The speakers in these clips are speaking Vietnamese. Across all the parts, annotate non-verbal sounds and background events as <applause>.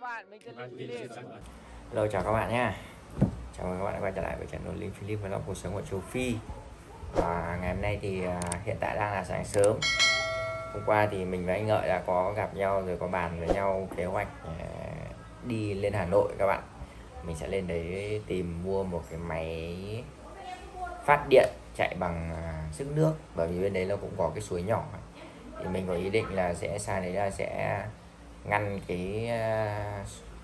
các bạn, mình Trần Linh Philip. Hello chào các bạn nha Chào mừng các bạn đã quay trở lại với channel Linh Philip Vlog cuộc sống ở châu Phi. Và ngày hôm nay thì à, hiện tại đang là sáng sớm. Hôm qua thì mình và anh Ngợi đã có gặp nhau rồi có bàn với nhau kế hoạch à, đi lên Hà Nội các bạn. Mình sẽ lên đấy tìm mua một cái máy phát điện chạy bằng à, sức nước. Bởi vì bên đấy nó cũng có cái suối nhỏ. Thì mình có ý định là sẽ sang đấy là sẽ ngăn cái ờ,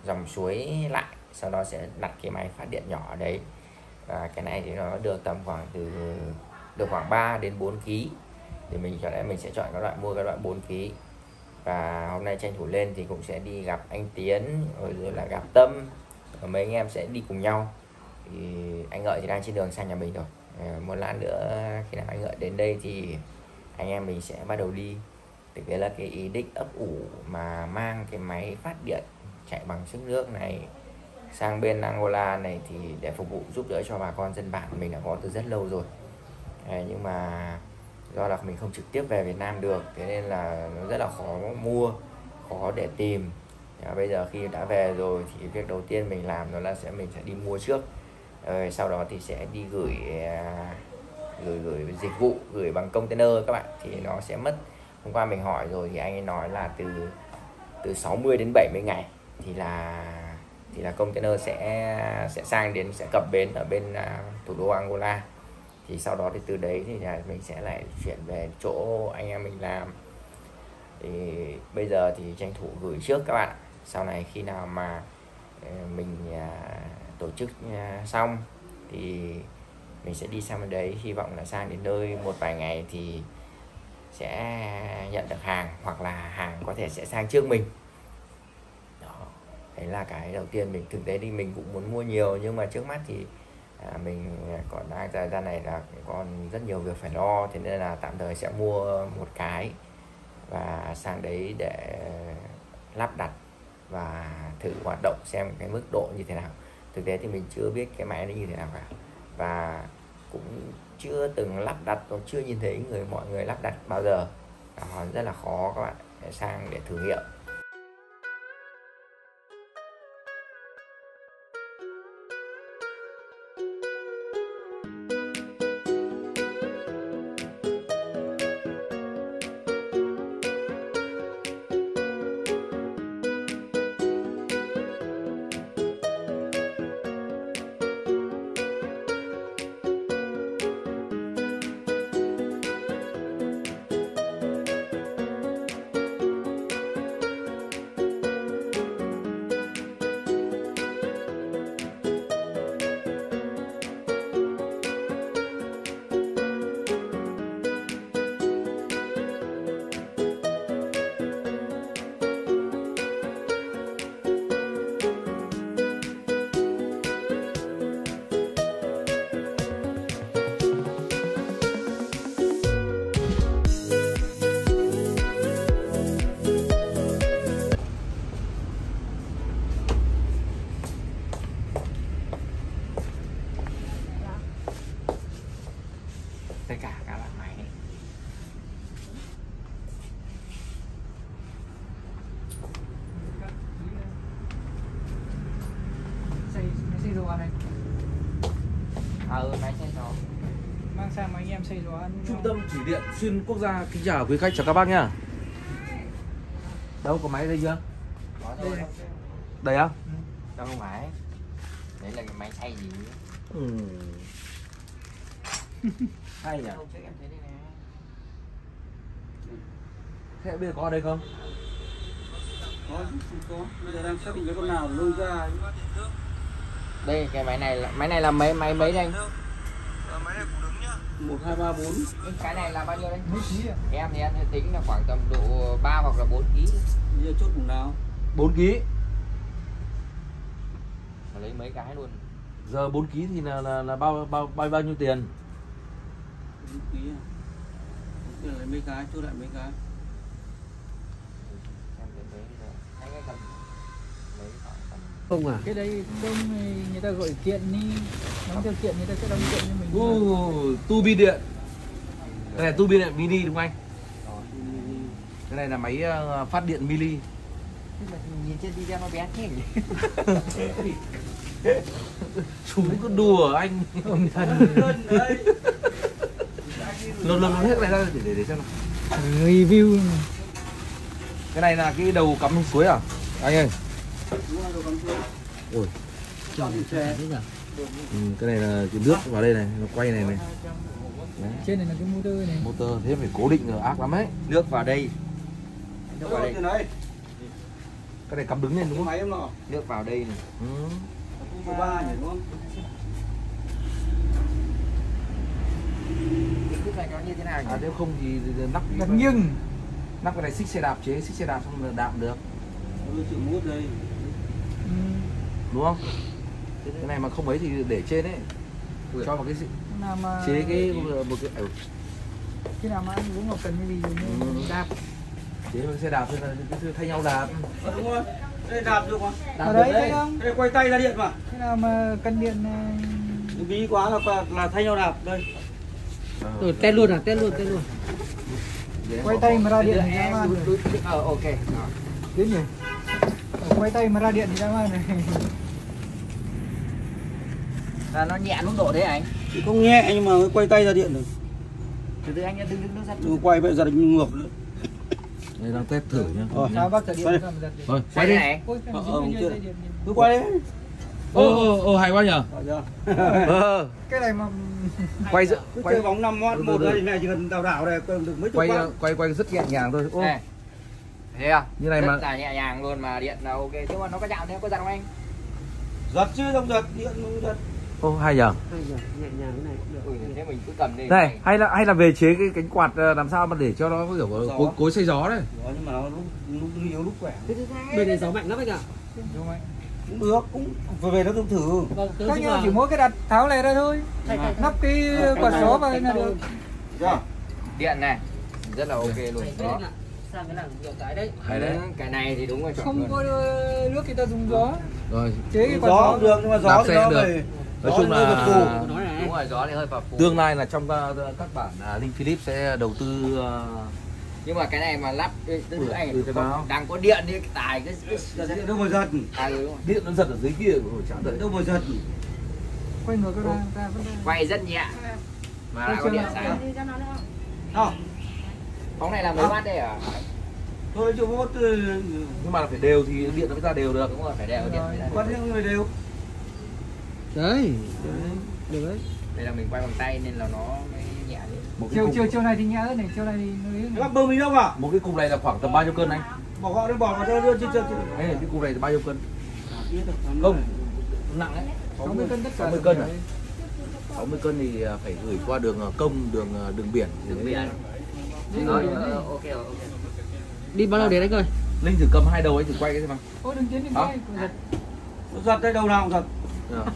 dòng suối lại sau đó sẽ đặt cái máy phát điện nhỏ ở đấy. Và cái này thì nó được tầm khoảng từ được khoảng 3 đến 4 kg thì mình có lẽ mình sẽ chọn cái loại mua cái loại 4 kg và hôm nay tranh thủ lên thì cũng sẽ đi gặp anh Tiến rồi, rồi là gặp Tâm và mấy anh em sẽ đi cùng nhau. Thì anh Ngợi thì đang trên đường sang nhà mình rồi. Ờ, một lát nữa khi nào anh Ngợi đến đây thì anh em mình sẽ bắt đầu đi thực tế là cái ý định ấp ủ mà mang cái máy phát điện chạy bằng sức nước này sang bên Angola này thì để phục vụ giúp đỡ cho bà con dân bản mình đã có từ rất lâu rồi. À, nhưng mà do là mình không trực tiếp về Việt Nam được thế nên là nó rất là khó mua khó để tìm. À, bây giờ khi đã về rồi thì việc đầu tiên mình làm đó là sẽ mình sẽ đi mua trước. Rồi sau đó thì sẽ đi gửi à, gửi gửi dịch vụ gửi bằng container các bạn thì nó sẽ mất hôm qua mình hỏi rồi thì anh ấy nói là từ từ 60 đến 70 ngày thì là thì là container sẽ sẽ sang đến sẽ cập bến ở bên uh, thủ đô Angola. Thì sau đó thì từ đấy thì là mình sẽ lại chuyển về chỗ anh em mình làm. Thì bây giờ thì tranh thủ gửi trước các bạn. Sau này khi nào mà ờ, mình uh, tổ chức uh, xong thì mình sẽ đi sang bên đấy. Hy vọng là sang đến nơi một vài ngày thì sẽ nhận được hàng hoặc là hàng có thể sẽ sang trước mình. Đó đấy là cái đầu tiên mình thực tế thì mình cũng muốn mua nhiều nhưng mà trước mắt thì à, mình à, còn đang thời gian này là còn rất nhiều việc phải lo thế nên là tạm thời sẽ mua một cái và sang đấy để lắp đặt và thử hoạt động xem cái mức độ như thế nào. Thực tế thì mình chưa biết cái máy nó như thế nào cả và cũng chưa từng lắp đặt hoặc chưa nhìn thấy người mọi người lắp đặt bao giờ. Đó, rất là khó các bạn để sang để thử nghiệm. Trung tâm thủy điện xuyên quốc gia kính chào quý khách chào các bác nhá. Đâu có máy đây chưa? có thôi Đây á? đâu không phải đấy là cái máy xay gì Ừ. <laughs> Hay nhỉ? đây Thế bây giờ có ở đây không? có có bây giờ đang xác định cái con nào lôi ra đây cái máy này là máy này là mấy máy mấy đây anh một hai ba bốn. Cái này là bao nhiêu đấy? Mấy ký em thì em tính là khoảng tầm độ 3 hoặc là 4 kg giờ chốt vùng nào? 4 kg. mà lấy mấy cái luôn. Giờ 4 kg thì là là, là bao bao bao bao nhiêu tiền? bốn ký à? Lấy mấy cái chốt lại mấy cái em đến đấy bây giờ anh ấy cầm lấy khoảng tầm Không à? cái đấy cơm này người ta gọi kiện đi. Đóng theo kiện người ta sẽ đóng kiện cho mình. Ồ, tu bi điện. Đây là tu bi điện mini đúng không anh? Cái này là máy ờ, phát điện mini. Nhìn trên video nó bé thế nhỉ? <laughs> Chú cứ đùa anh. Ông thần <laughs> lột lột hết cái này ra để để để xem nào. Review. Cái này là cái đầu cắm suối à? Anh ơi Ôi Chọn xe. ừ, cái này là cái nước vào đây này nó quay này này Đấy. trên này là cái motor này motor thế phải cố định rồi ác lắm đấy Nước vào đây Nước vào đây cái này cắm đứng lên đúng không máy em nọ. Nước vào đây này ừ. 3 nhỉ đúng không? Cái này nó như thế nào nhỉ? à nếu không thì nắp nhưng nắp cái này xích xe đạp chế xích xe đạp xong là đạp được Đưa chữ mút đây. Ừ, đúng không? Cái này mà không ấy thì để trên ấy. Cho vào cái mà chế cái một cái ừ, khi nào mà anh uống một cần cái gì Ừ. đạp. Chế cái xe đạp thôi là cứ thay nhau đạp. Ờ, đúng rồi. Đây đạp được mà. ở đấy thấy không? Đây quay tay ra điện mà. khi nào mà cần điện à, Bí quá là là thay nhau đạp đây. ừ. test luôn à test luôn test luôn. Quay tay mà ra điện thì em Ờ ok. Đến nhỉ quay tay mà ra điện thì ra man này. <laughs> Là nó nhẹ mức độ đấy anh? Thì không nhẹ nhưng mà mới quay tay ra điện được. Từ từ anh đã đứng đứng dắt Đừng quay vậy giật ngược nữa. đây đang test thử nhá. Ờ. sao bác điện giật thôi Quay quay đi. này. Ôi, Ờ, này ờ, chưa. Cứ quay đi. ô ô ô hay quá chưa? <laughs> ờ. Cái này mà quay quay bóng 5 watt một đây mẹ chỉ cần đảo đảo này được mấy chục quay quay quay rất nhẹ nhàng thôi. Ô Này Thấy không? như này Rất mà là nhẹ nhàng luôn mà điện là ok. Thế mà nó có chạm thế có giật không anh? Giật chứ không giật, điện không giật. ô hay nhở nhẹ nhàng cái này cũng được. Ui, thế mình cứ cầm đi. Này hay là hay là về chế cái cánh quạt ờ, làm sao mà để cho nó kiểu Gió. cối, cối xây gió đấy? Đó, nhưng mà nó lúc lúc yếu lúc khỏe. bên này gió mạnh lắm anh ạ. Đúng rồi Cũng được, cũng về về nó cũng thử. vâng khác nhau chỉ mỗi cái đặt tháo này ra thôi. Nắp cái quạt gió vào là được. Chưa? Điện này Rất là ok luôn. Đó. Sang cái này nhiều cái đấy hay đấy Ừ, Cái này thì đúng rồi không có ờ, nước người ta dùng gió rồi chế cái quạt Gió gió cũng được nhưng mà gió thì nó được. về. Nói chung thì là- này Đúng rồi gió thì hơi phập phù tương lai là trong uh, các bản uh, Linh Philip sẽ đầu tư uh, Nhưng mà cái này mà lắp Ê, Từ từ Ừ, cái. Đang có điện đi cái tài cái Giật đâu mà giật. À ừ, đúng rồi. điện nó giật ở dưới kia của chả đợi Đâu mà giật. quay ngược cái ra Quay rất nhẹ Mà lại có điện sáng Nào, Phóng này là mấy watt đây à? thôi chịu mốt ừ, nhưng mà phải đều thì điện nó mới ra đều được Đúng rồi phải đeo điện quát những người đều. đấy. Được đấy. Đây là mình quay bằng tay nên là nó mới nhẹ một chiều chiều chiều này thì nhẹ hơn này chiều này thì nó yếu Lắp bơm mình đâu à? một cái cục này là khoảng tầm bao nhiêu cân anh? Bỏ gọn đi bỏ vào đưa đưa chưa chưa chưa. Đấy, cái cục này là bao nhiêu cân? Không. nặng đấy. Sáu mươi cân tất cả 60 cân à? 60 cân thì à, phải gửi qua đường à, công đường à, đường biển Đường biển Rồi, đấy. ờ, ok rồi, ok đi bao lâu đến anh ơi linh thử cầm hai đầu anh thử quay cái xem nào Ôi đừng tiến đi Hả? quay giật giật đây đầu nào cũng giật. Ờ.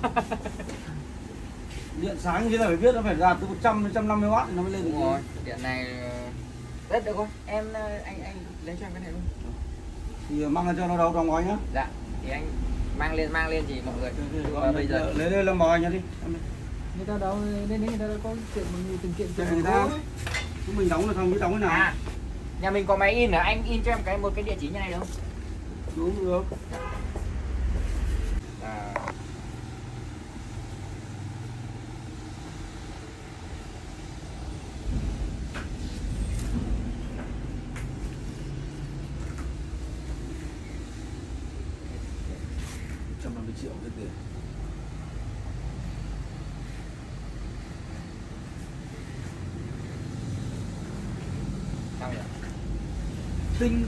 Điện sáng như thế là phải biết nó phải đạt từ 100 đến 150 watt thì nó mới lên được. Rồi, điện này ờ, Rất được không? Em, ờ, anh anh lấy cho em cái này luôn Thì mang lên cho nó đầu trong gói nhá. Dạ, thì anh mang lên, mang lên thì mọi người Và bây giờ lấy đây làm bò nhá đi. người ta đâu đến đấy người ta đã có chuyện mình từng kiện Chuyện chuyện người ta. Chúng mình đóng là xong biết đóng cái nào. À, nhà mình có máy in hả? Anh in cho em cái một cái địa chỉ như này được không? Đúng được. À, trăm năm mươi triệu cái tiền tinh.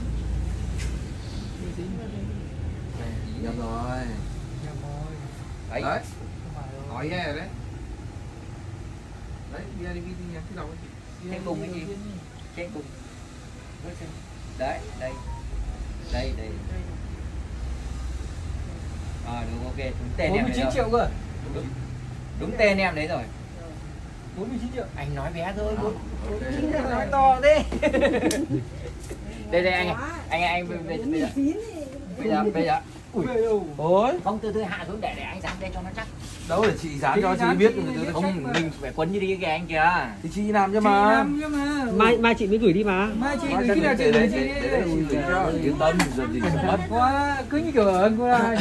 Nhầm rồi. Nhầm rồi Đấy, đấy không phải rồi. nói nghe rồi đấy đấy BIDV tin nhắn cái đầu ấy cùng cái gì? Trên cùng. Với xem. Đấy, đây. Đây, đây. À đúng ok, đúng tên em đấy 49 rồi. triệu cơ. Đúng, đúng tên em đấy rồi. 49 triệu. Anh nói bé thôi, À, bốn- ok. bốn- nói to thế <laughs> Đây đây anh ạ. Anh anh bây giờ bây giờ. Bây giờ Ui. Ôi. Không từ từ hạ xuống để để anh dán đây cho nó chắc. Đâu để chị dán cho chị biết biết ta- không? mình phải quấn như đi cái anh kìa. Thì chị làm cho Chị mà. làm cho mà. mai mai chị mới gửi đi mà. Mai chị gửi để chị đấy, gửi chị đi. yên tâm rồi gì mất. Quá cứ như kiểu ở cô ra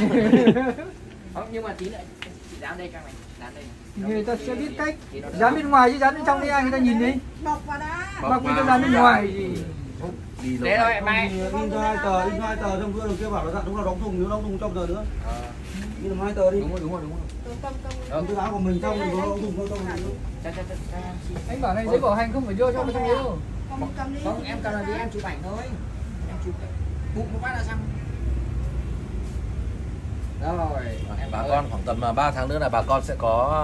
không nhưng mà tí nữa chị dán đây cho mày dán đây. Người ta sẽ biết cách. Dán bên ngoài chứ dán bên trong đi ai người ta nhìn đi. Bọc vào đã. Bọc người ta dán bên ngoài đi thế thôi mai. in cho hai tờ in hai tờ trong bữa đầu kia bảo là dặn đúng là đóng thùng nếu đóng thùng trong tờ nữa. In làm hai tờ đi. Đúng rồi đúng rồi đúng rồi. Ờ, cái áo của mình xong rồi có đóng thùng trong anh bảo này giấy bảo hành không? Phải vô cho nó trong cầm đi. Không em cần là vì em chụp ảnh thôi. Em chụp bụng một phát là xong. Rồi bà con khoảng tầm 3 tháng nữa là bà con sẽ có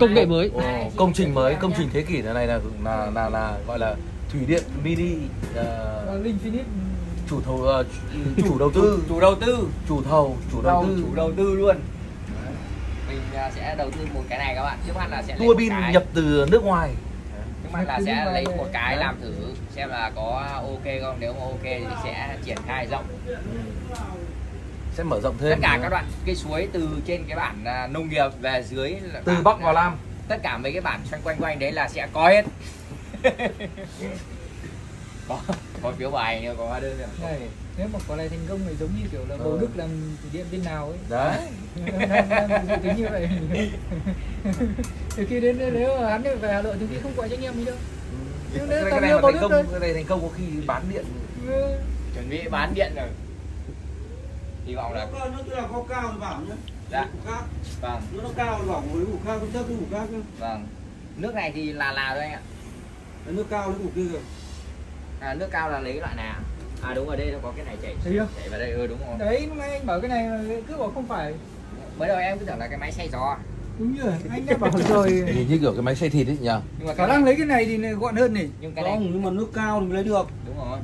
công nghệ mới. Công trình mới công trình thế kỷ này này là là là, là gọi là thủy điện mini ờ, linh finit chủ thầu ờ, chủ, chủ đầu tư. Chủ đầu tư. Chủ thầu chủ đầu tư. chủ đầu tư luôn. Mình à, sẽ đầu tư một cái này các bạn. Trước mắt là sẽ tua bin cái. nhập từ nước ngoài. Trước mắt là sẽ lấy một cái Đấy. làm thử xem là có ok không. Nếu mà ok thì sẽ triển khai rộng. Sẽ mở rộng tất thêm cả các đoạn cây suối từ trên cái bản à, nông nghiệp về dưới từ bắc vào nam. tất cả mấy cái bản xoanh quanh quanh đấy là sẽ có hết có có phiếu bài nữa có đơn nữa này nếu mà có này thành công thì giống như kiểu là bầu Ờ. đức làm thủy điện bên nào ấy đấy tính như vậy từ khi đến nếu mà hắn về hà nội thì khi không có trách nhiệm gì đâu Nhưng nếu cái, này mà thành công cái này thành công có khi bán điện Ừ. chuẩn bị bán điện rồi hy vọng là Nước, nước là có cao bảo nhé Dạ. Khác vâng Nước nó cao bảo với củ khác chất với củ khác vâng nước này thì là là thôi anh ạ Đấy, nước cao lấy củ kia kìa. À, nước cao là lấy loại nào? À đúng ở đây nó có cái này chảy. Thấy chảy vào đây ừ đúng rồi. Đấy lúc nãy anh bảo cái này cứ bảo không phải. Mới đầu em cứ tưởng là cái máy xay gió đúng rồi anh đã bảo rồi. Nhìn như kiểu cái máy xay thịt ấy nhỉ nhưng mà khả năng này, lấy cái này thì gọn hơn này. Nhưng cái này Không, nhưng mà nước cao thì mới lấy được. Đúng rồi.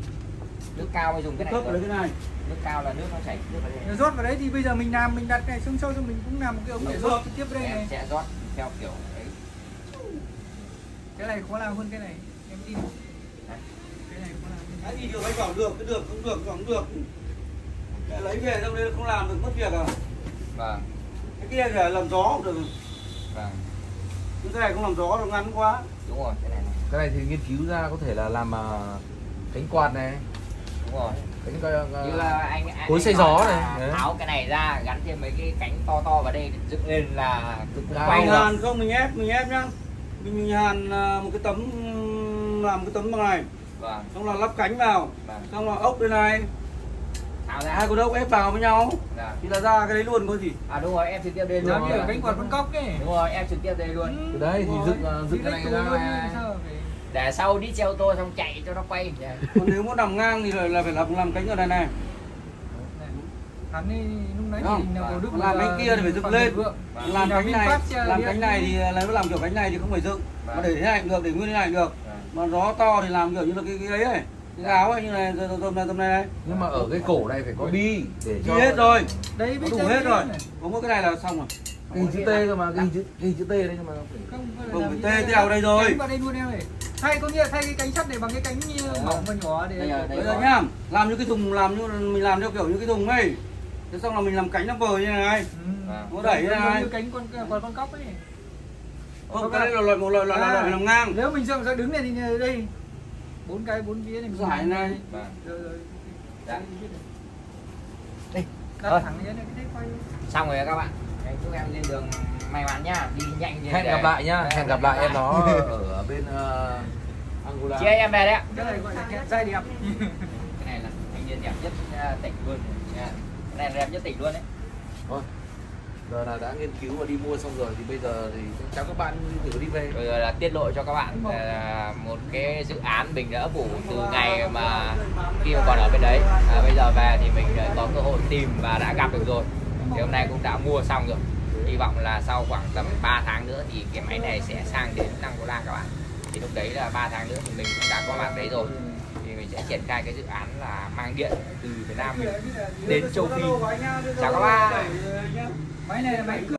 Nước cao mới dùng cái này Cấp lấy cái này. Nước cao là nước nó chảy nước vào đây Rồi rót vào đấy thì bây giờ mình làm mình đặt này xong sau rồi mình cũng làm một cái ống để rót. trực tiếp đây em này. sẽ rót theo kiểu ấy. Cái này khó làm hơn cái này tin cái này làm cái gì được anh bảo được cái được không được không được Để lấy về xong đây không làm được mất việc à vâng cái kia là làm gió cũng được vâng cái này không làm gió được ngắn quá đúng rồi cái này cái này thì nghiên cứu ra có thể là làm cánh quạt này đúng rồi cánh uh, như là anh, anh cối xây gió này, tháo cái này ra gắn thêm mấy cái cánh to to vào đây dựng lên là cực Cao quay mình hàn không mình ép mình ép nhá mình, hàn một cái tấm làm cái tấm bằng này. Vâng. Xong là lắp cánh vào. Vâng. Xong là ốc bên này. Tháo ra. Hai con ốc ép vào với nhau. Dạ. thì là ra cái đấy luôn có gì? À đúng rồi em trực tiếp đây luôn. giống như cánh quạt con cóc ấy. Đúng rồi em trực tiếp đây luôn. Đấy thì dựng à, dựng cái này ra. này. để sau đi xe ô tô xong chạy cho nó quay. Dạ. còn nếu muốn nằm ngang thì là, là phải làm làm cánh ở đây này. Hắn lúc nãy thì là đức làm là cánh kia thì phải dựng lên. làm cánh này làm cánh này thì là nó làm kiểu cánh này thì không phải dựng. Mà Vâng. để thế này được để nguyên thế này cũng được. Mà gió to thì làm kiểu như là cái cái ấy ấy cái áo ấy như này tầm này tầm này này nhưng mà ở cái cổ này phải có bi để Ghi cho hết rồi đấy đủ hết rồi này. không có cái này là xong rồi cái hình chữ T cơ mà cái hình chữ, cái hình chữ T đấy nhưng mà không phải Không, phải như tê thế. theo đây rồi. Cánh vào đây luôn em ơi thay có nghĩa là thay cái cánh sắt này bằng cái cánh như mỏng và nhỏ để Đây đây bây giờ nhá làm như cái thùng làm như mình làm theo kiểu như cái thùng ấy thế xong là mình làm cánh nó vời như này Ừ. Vâng. Nó đẩy ra Giống này. như cánh con con con cóc ấy không cái đấy là loại một loại loại loại, loại làm ngang. Nếu mình sang đứng này thì như đây. Bốn cái bốn phía này mình giải này. Vâng. rồi rồi. Dạ. đây. Thôi. đặt thẳng cái này cái quay. Xong rồi các bạn. Chúc em lên đường may mắn nhá. Đi nhanh hẹn gặp lại nhá. Hẹn gặp lại em nó ở bên uh, Angola. Chị em về đấy ạ. Cái này gọi là kẹt dây đẹp cái này là thanh niên đẹp nhất à, tỉnh luôn. Nha. cái này là đẹp nhất tỉnh luôn đấy. Thôi giờ là đã nghiên cứu và đi mua xong rồi thì bây giờ thì cháu các bạn thử đi về. Bây giờ là tiết lộ cho các bạn à, một cái dự án mình đã phủ từ ngày mà khi mà còn ở bên đấy. À, bây giờ về thì mình đã có cơ hội tìm và đã gặp được rồi. Thì hôm nay cũng đã mua xong rồi. Hy vọng là sau khoảng tầm 3 tháng nữa thì cái máy này sẽ sang đến Angola các bạn. Thì lúc đấy là 3 tháng nữa thì mình cũng đã có mặt đấy rồi. Thì mình sẽ triển khai cái dự án là mang điện từ Việt Nam mình đến châu Phi. Chào các bạn máy này là máy